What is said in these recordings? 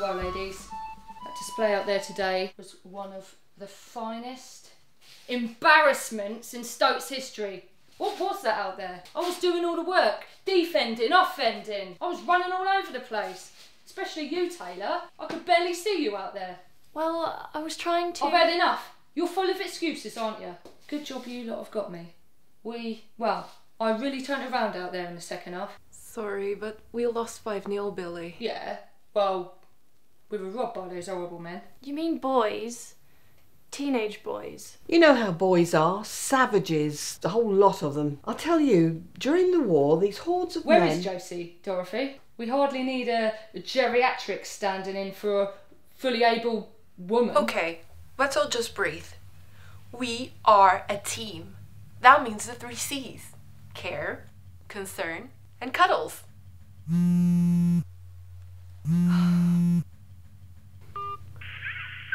Well, ladies, that display out there today was one of the finest embarrassments in Stoats' history. What was that out there? I was doing all the work, defending, offending. I was running all over the place. Especially you, Taylor. I could barely see you out there. Well, I was trying to. I've had enough. You're full of excuses, aren't you? Good job you lot have got me. We, well, I really turned around out there in the second half. Sorry, but we lost 5 0, Billy. Yeah, well, we were robbed by those horrible men. You mean boys? Teenage boys. You know how boys are savages, the whole lot of them. I'll tell you, during the war, these hordes of Where men. is Josie, Dorothy? We hardly need a, a geriatric standing in for a fully able woman. Okay, let's all just breathe. We are a team. That means the three C's care, concern, and cuddles. Mm. Mm.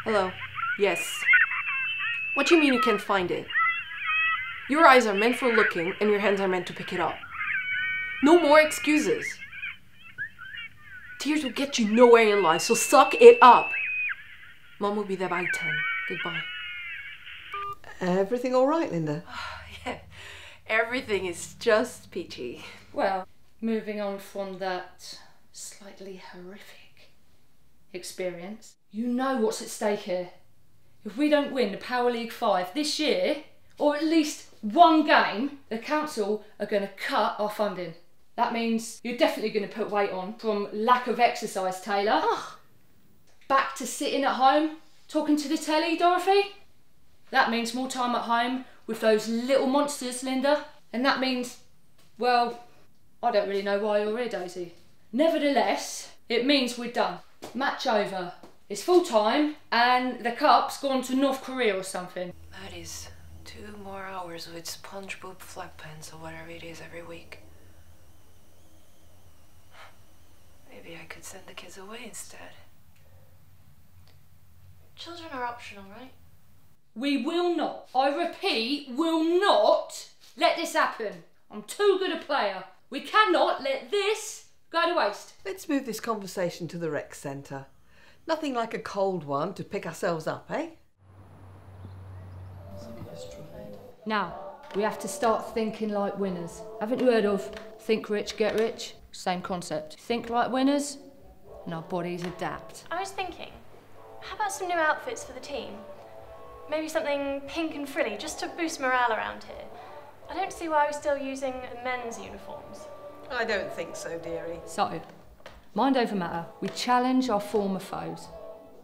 Hello. Yes. What do you mean you can't find it? Your eyes are meant for looking and your hands are meant to pick it up. No more excuses. Tears will get you nowhere in life, so suck it up. Mom will be there by 10. Goodbye. Everything all right, Linda? Yeah, everything is just peachy. Well, moving on from that slightly horrific experience, you know what's at stake here. If we don't win the Power League 5 this year, or at least one game, the council are going to cut our funding. That means you're definitely going to put weight on from lack of exercise, Taylor. Back to sitting at home, talking to the telly, Dorothy. That means more time at home with those little monsters, Linda. And that means, well, I don't really know why you're here, Daisy. Nevertheless, it means we're done. Match over. It's full time, and the cup's gone to North Korea or something. That is two more hours with SpongeBob flat pants or whatever it is every week. Maybe I could send the kids away instead. Children are optional, right? We will not, I repeat, will not let this happen. I'm too good a player. We cannot let this go to waste. Let's move this conversation to the rec centre. Nothing like a cold one to pick ourselves up, eh? Now, we have to start thinking like winners. Haven't you heard of think rich, get rich? Same concept. Think like winners, and our bodies adapt. I was thinking, how about some new outfits for the team? Maybe something pink and frilly, just to boost morale around here. I don't see why we're still using men's uniforms. I don't think so, dearie. So, mind over matter, we challenge our former foes.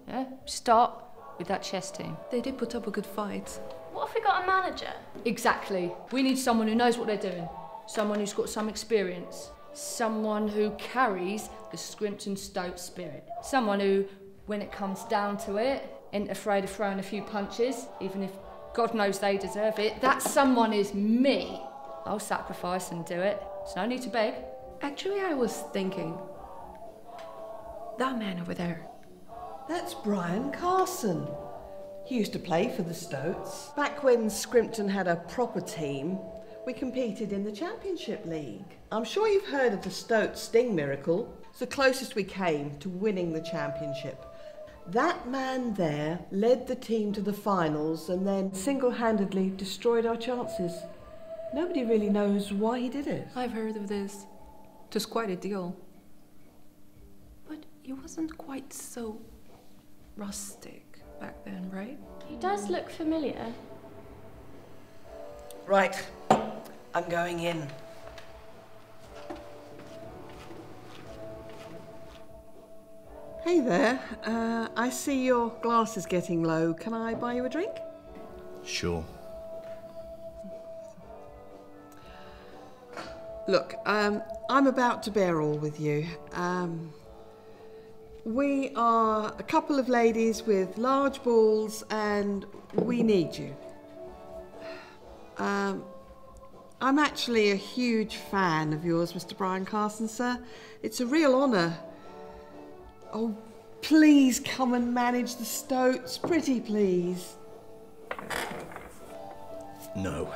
Yeah? Start with that chess team. They did put up a good fight. What if we got a manager? Exactly. We need someone who knows what they're doing, someone who's got some experience, someone who carries the Scrimpton Stoat spirit, someone who, when it comes down to it, ain't afraid of throwing a few punches, even if God knows they deserve it. That someone is me. I'll sacrifice and do it. There's no need to beg. Actually, I was thinking. That man over there. That's Brian Carson. He used to play for the Stoats. Back when Scrimpton had a proper team, we competed in the Championship League. I'm sure you've heard of the Stoat Sting Miracle. It's the closest we came to winning the championship. That man there led the team to the finals and then single handedly destroyed our chances. Nobody really knows why he did it. I've heard of this. It was quite a deal. But he wasn't quite so rustic back then, right? He does look familiar. Right, I'm going in. Hey there, uh, I see your glass is getting low. Can I buy you a drink? Sure. Look, um, I'm about to bear all with you. Um, we are a couple of ladies with large balls and we need you. Um, I'm actually a huge fan of yours, Mr. Brian Carson, sir. It's a real honour. Oh, please come and manage the Stoats, pretty please. No.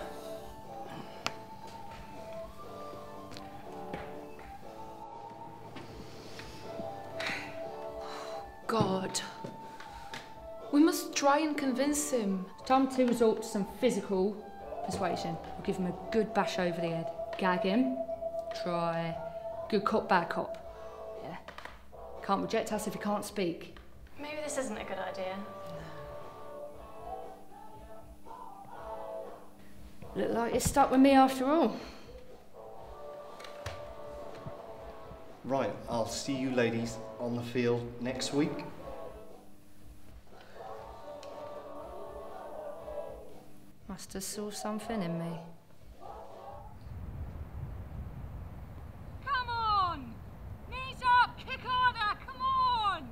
God. We must try and convince him. Time to resort to some physical persuasion. We'll give him a good bash over the head. Gag him. Try. Good cop, bad cop. Yeah. Can't reject us if he can't speak. Maybe this isn't a good idea. Look like you're stuck with me after all. Right, I'll see you ladies on the field next week. Must have saw something in me. Come on! Knees up! Kick harder! Come on!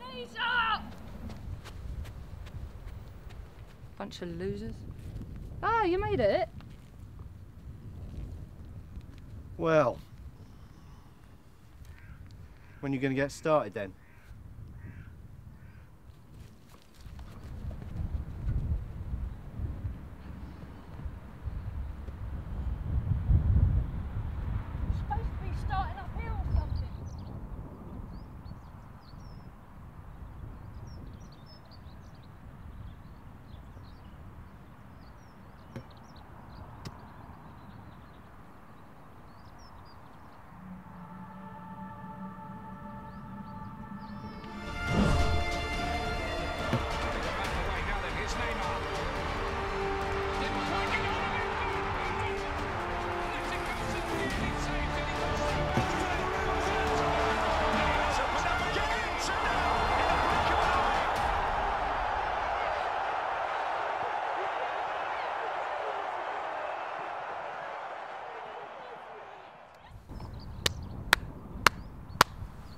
Knees up! Bunch of losers. Ah, you made it. Well, when you're going to get started then?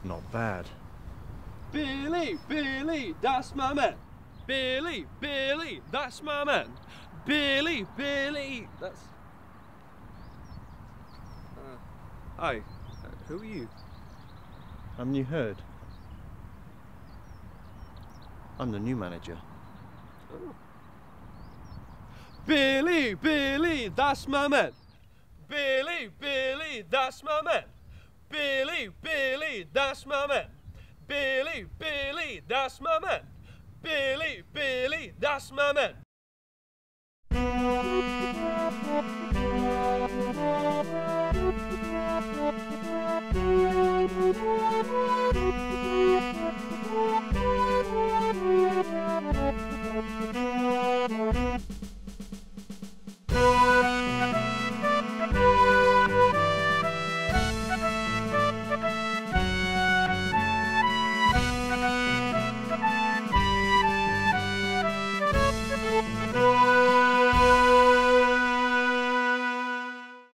Not bad. Billy, Billy, that's my man. Billy, Billy, that's my man. Billy, Billy, that's. Uh, hi, uh, who are you? Haven't you heard? I'm the new manager. Billy, Billy, that's my man. Billy, Billy, that's my man. Billy, Billy, that's my man. Billy, Billy, that's my man. Billy, Billy, that's my man.